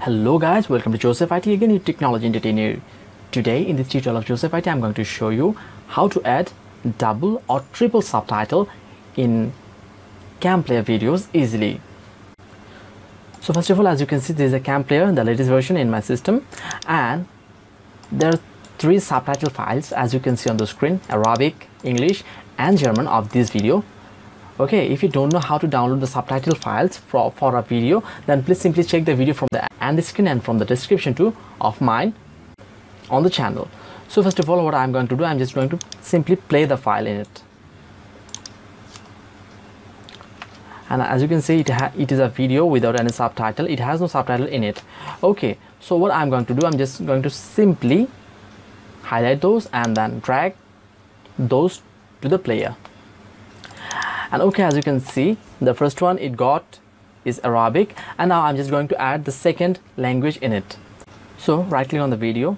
Hello guys, welcome to Joseph IT again, your technology entertainer. Today in this tutorial of Joseph IT, I'm going to show you how to add double or triple subtitle in KMPlayer videos easily. So first of all, as you can see, this is a KMPlayer, the latest version in my system and there are three subtitle files as you can see on the screen, Arabic, English and German of this video okay if you don't know how to download the subtitle files for, for a video then please simply check the video from the end screen and from the description too of mine on the channel. So first of all what i'm going to do i'm just going to simply play the file in it. And as you can see it, it is a video without any subtitle. It has no subtitle in it. Okay so what i'm going to do i'm just going to simply highlight those and then drag those to the player. And okay as you can see the first one it got is Arabic. And now I'm just going to add the second language in it. So right click on the video.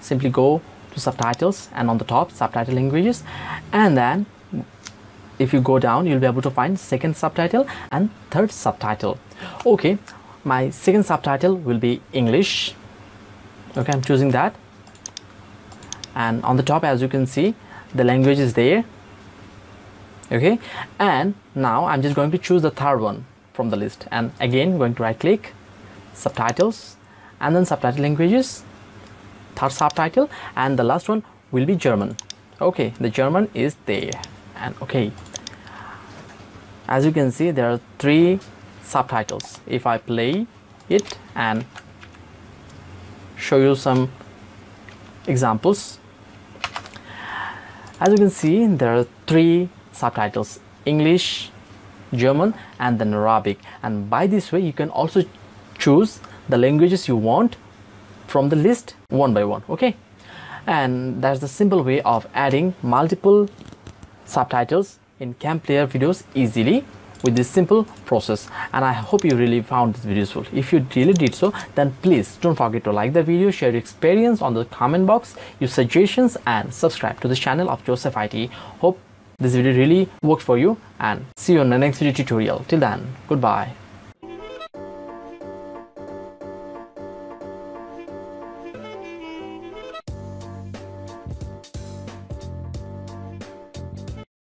Simply go to subtitles and on the top subtitle languages. And then if you go down you'll be able to find second subtitle and third subtitle. Okay my second subtitle will be English. Okay I'm choosing that. And on the top as you can see the language is there. Okay and now I'm just going to choose the third one from the list. And again going to right click subtitles and then subtitle languages third subtitle and the last one will be German. Okay the German is there. And okay. As you can see there are three subtitles. If I play it and show you some examples. As you can see there are three subtitles. English, German and then Arabic and by this way you can also choose the languages you want from the list one by one okay and that's the simple way of adding multiple subtitles in KMPlayer videos easily with this simple process and I hope you really found this video useful. If you really did so then please don't forget to like the video, share your experience on the comment box, your suggestions and subscribe to the channel of Joseph IT. Hope this video really worked for you and see you in the next video tutorial. Till then goodbye